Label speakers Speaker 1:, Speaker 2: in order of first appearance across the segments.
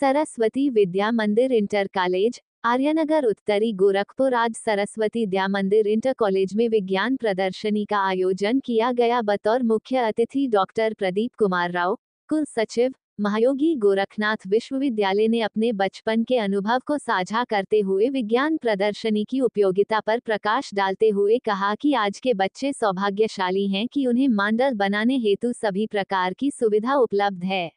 Speaker 1: सरस्वती विद्या मंदिर inter college, Arya Nagar उत्तरी गोरखपुर आज सरस्वती विद्या मंदिर इंटर कॉलेज में विज्ञान प्रदर्शनी का आयोजन किया गया। बतौर मुख्य अतिथि डॉक्टर प्रदीप कुमार राव, कुल सचिव, महायोगी गोरखनाथ विश्वविद्यालय ने अपने बचपन के अनुभव को साझा करते हुए विज्ञान प्रदर्शनी की उपयोगिता पर प्रकाश डालते हुए कहा कि आज के बच्चे सौभाग्यशाली हैं कि उन्हें मांडल बनाने हेतु सभी प्रकार की सुविधा उपलब्ध है।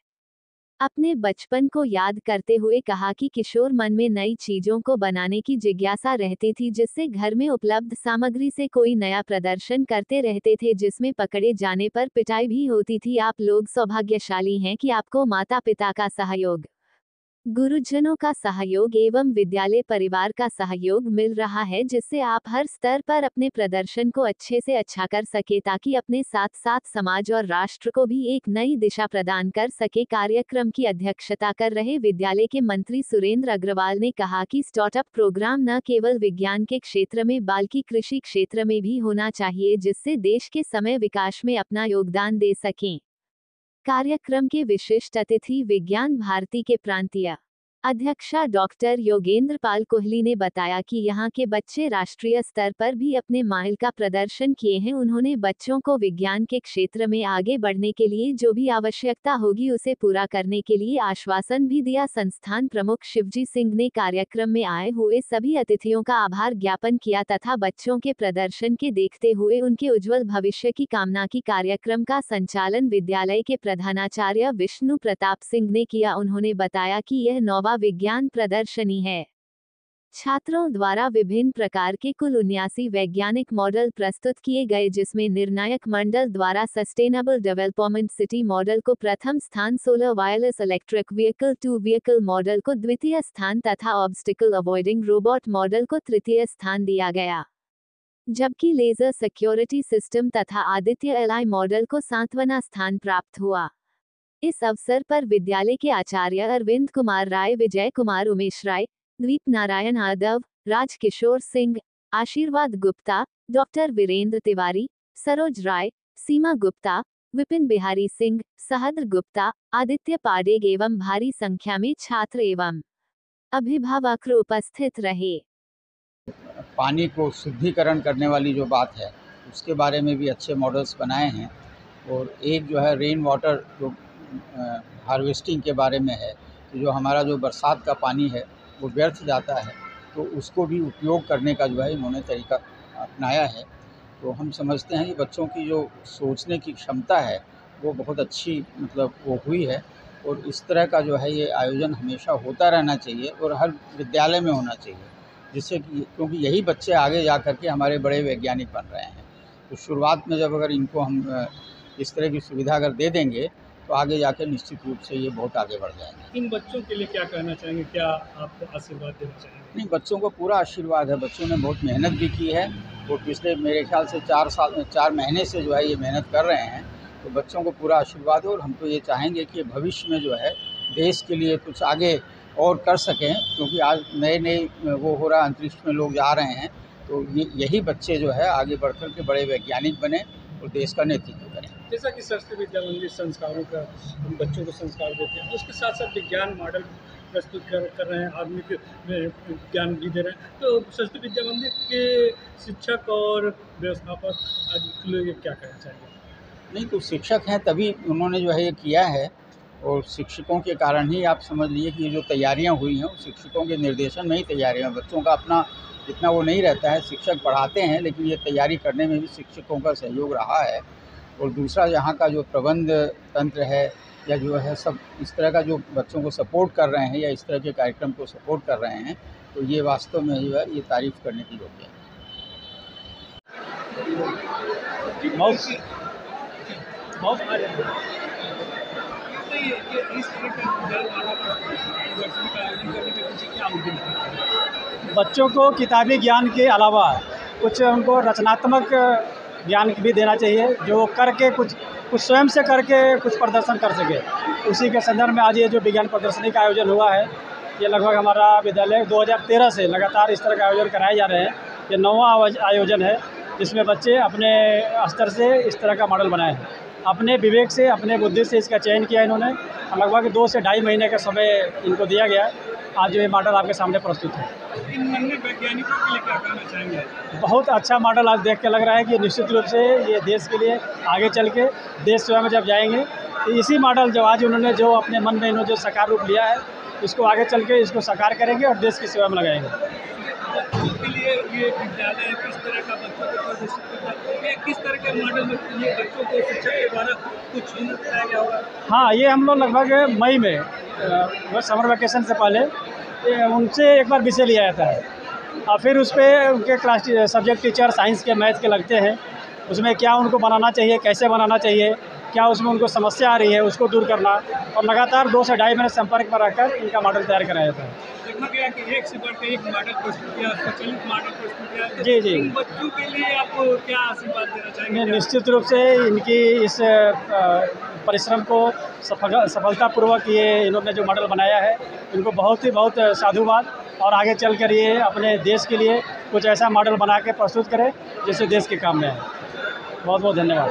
Speaker 1: अपने बचपन को याद करते हुए कहा कि किशोर मन में नई चीज़ों को बनाने की जिज्ञासा रहती थी, जिससे घर में उपलब्ध सामग्री से कोई नया प्रदर्शन करते रहते थे, जिसमें पकड़े जाने पर पिटाई भी होती थी। आप लोग सौभाग्यशाली हैं कि आपको माता पिता का सहयोग गुरुजनों का सहयोग एवं विद्यालय परिवार का सहयोग मिल रहा है, जिससे आप हर स्तर पर अपने प्रदर्शन को अच्छे से अच्छा कर सके, ताकि अपने साथ साथ समाज और राष्ट्र को भी एक नई दिशा प्रदान कर सके। कार्यक्रम की अध्यक्षता कर रहे विद्यालय के मंत्री सुरेंद्र अग्रवाल ने कहा कि स्टार्टअप प्रोग्राम न केवल विज्ञान के क्षेत्र में, बल्कि कृषि क्षेत्र में भी होना चाहिए, जिससे देश के समय विकास में अपना योगदान दे सकें। कार्यक्रम के विशिष्ट अतिथि विज्ञान भारती के प्रांतीय अध्यक्षा डॉक्टर योगेंद्र पाल कोहली ने बताया कि यहाँ के बच्चे राष्ट्रीय स्तर पर भी अपने माइल का प्रदर्शन किए हैं। उन्होंने बच्चों को विज्ञान के क्षेत्र में आगे बढ़ने के लिए जो भी आवश्यकता होगी उसे पूरा करने के लिए आश्वासन भी दिया। संस्थान प्रमुख शिवजी सिंह ने कार्यक्रम में आए हुए सभी अतिथियों का आभार ज्ञापन किया तथा बच्चों के प्रदर्शन के देखते हुए उनके उज्जवल भविष्य की कामना की। कार्यक्रम का संचालन विद्यालय के प्रधानाचार्य विष्णु प्रताप सिंह ने किया। उन्होंने बताया की यह नौवा विज्ञान प्रदर्शनी है। छात्रों द्वारा विभिन्न प्रकार के कुल उन्यासी वैज्ञानिक मॉडल प्रस्तुत किए गए, जिसमें निर्णायक मंडल द्वारा सस्टेनेबल डेवलपमेंट सिटी मॉडल को प्रथम स्थान, solar wireless electric vehicle, two vehicle model को द्वितीय स्थान तथा ऑब्स्टिकल अवॉइडिंग रोबोट मॉडल को तृतीय स्थान दिया गया। जबकि लेजर सिक्योरिटी सिस्टम तथा आदित्य एलआई मॉडल को सातवां स्थान प्राप्त हुआ। इस अवसर पर विद्यालय के आचार्य अरविंद कुमार राय, विजय कुमार, उमेश राय द्वीप नारायण यादव राजकिशोर सिंह, आशीर्वाद गुप्ता, डॉक्टर वीरेंद्र तिवारी, सरोज राय, सीमा गुप्ता, विपिन बिहारी सिंह सहद्र गुप्ता, आदित्य पाडेग एवं भारी संख्या में छात्र एवं अभिभावक उपस्थित रहे।
Speaker 2: पानी को शुद्धिकरण करने वाली जो बात है, उसके बारे में भी अच्छे मॉडल्स बनाए हैं और एक जो है रेन वाटर जो हार्वेस्टिंग के बारे में है, कि जो हमारा जो बरसात का पानी है, वो व्यर्थ जाता है तो उसको भी उपयोग करने का जो है इन्होंने तरीका अपनाया है। तो हम समझते हैं कि बच्चों की जो सोचने की क्षमता है, वो बहुत अच्छी मतलब वो हुई है, और इस तरह का जो है ये आयोजन हमेशा होता रहना चाहिए और हर विद्यालय में होना चाहिए, जिससे कि क्योंकि यही बच्चे आगे जा कर के हमारे बड़े वैज्ञानिक बन रहे हैं। तो शुरुआत में जब अगर इनको हम इस तरह की सुविधा अगर दे देंगे तो आगे जाकर निश्चित रूप से ये बहुत आगे बढ़ जाएँगे।
Speaker 3: इन बच्चों के लिए क्या कहना चाहेंगे? क्या आप आशीर्वाद देना चाहेंगे?
Speaker 2: नहीं बच्चों को पूरा आशीर्वाद है। बच्चों ने बहुत मेहनत भी की है। और पिछले मेरे ख्याल से चार साल में चार महीने से जो है ये मेहनत कर रहे हैं। तो बच्चों को पूरा आशीर्वाद है और हम तो ये चाहेंगे कि भविष्य में जो है देश के लिए कुछ आगे और कर सकें क्योंकि आज नए नए वो हो रहा अंतरिक्ष में लोग जा रहे हैं। तो ये यही बच्चे जो है आगे बढ़ कर के बड़े वैज्ञानिक बने और देश का नेतृत्व
Speaker 3: जैसा कि सरस्वती विद्या मंदिर संस्कारों का हम बच्चों को संस्कार देते हैं, उसके साथ साथ विज्ञान मॉडल प्रस्तुत कर कर रहे हैं, आधुनिक ज्ञान भी दे रहे हैं। तो सरस्वती विद्या मंदिर के शिक्षक और व्यवस्थापक आदि के लिए क्या कहना चाहिए
Speaker 2: नहीं तो शिक्षक हैं तभी उन्होंने जो है ये किया है और शिक्षकों के कारण ही आप समझ लीजिए कि ये जो तैयारियाँ हुई हैं शिक्षकों के निर्देशन में ही तैयारियाँ बच्चों का अपना इतना वो नहीं रहता है, शिक्षक पढ़ाते हैं, लेकिन ये तैयारी करने में भी शिक्षकों का सहयोग रहा है। और दूसरा यहाँ का जो प्रबंध तंत्र है या जो है सब इस तरह का जो बच्चों को सपोर्ट कर रहे हैं या इस तरह के कार्यक्रम को सपोर्ट कर रहे हैं तो ये वास्तव में जो है ये तारीफ़ करने की योग्य है।
Speaker 4: बच्चों को किताबी ज्ञान के अलावा कुछ उनको रचनात्मक ज्ञान भी देना चाहिए, जो करके कुछ कुछ स्वयं से करके कुछ प्रदर्शन कर सके। उसी के संदर्भ में आज ये जो विज्ञान प्रदर्शनी का आयोजन हुआ है, ये लगभग हमारा विद्यालय 2013 से लगातार इस तरह का आयोजन कराए जा रहे हैं। ये नौवा आयोजन है, जिसमें बच्चे अपने स्तर से इस तरह का मॉडल बनाए हैं। अपने विवेक से, अपने बुद्धि से इसका चयन किया इन्होंने। लगभग दो से ढाई महीने का समय इनको दिया गया है। आज ये मॉडल आपके सामने प्रस्तुत है।
Speaker 3: इन वैज्ञानिकों के लिए क्या कहना चाहेंगे?
Speaker 4: बहुत अच्छा मॉडल आज देख के लग रहा है कि निश्चित रूप से ये देश के लिए आगे चल के देश सेवा में जब जाएँगे तो इसी मॉडल जो आज उन्होंने जो अपने मन में इन्होंने जो साकार रूप लिया है इसको आगे चल के इसको साकार करेंगे और देश की सेवा में लगाएँगे।
Speaker 3: बच्चों के लिए ये विद्यालय किस तरह का बच्चों को प्रदर्शित करता है ये किस तरह के मॉडल में ये बच्चों को शिक्षा के द्वारा कुछ गया होगा?
Speaker 4: हाँ ये हम लोग लगभग मई में समर वैकेशन से पहले उनसे एक बार विषय लिया जाता है। और फिर उस पर उनके क्लास सब्जेक्ट टीचर साइंस के मैथ के लगते हैं। उसमें क्या उनको बनाना चाहिए, कैसे बनाना चाहिए, क्या उसमें उनको समस्या आ रही है, उसको दूर करना। और लगातार दो से ढाई महीने संपर्क में रहकर इनका मॉडल तैयार कराया जाता है।
Speaker 3: देखा गया कि एक से बढ़कर एक मॉडल प्रस्तुत किया प्रचलित मॉडल प्रस्तुत किया।
Speaker 4: जी, जी।
Speaker 3: बच्चों के लिए आप क्या आशीर्वाद देना चाहेंगे?
Speaker 4: निश्चित रूप से इनकी इस परिश्रम को सफल सफलतापूर्वक ये इन्होंने जो मॉडल बनाया है इनको बहुत ही बहुत साधुवाद और आगे चल कर ये अपने देश के लिए कुछ ऐसा मॉडल बना के प्रस्तुत करें जिससे देश के काम में आए। बहुत बहुत धन्यवाद।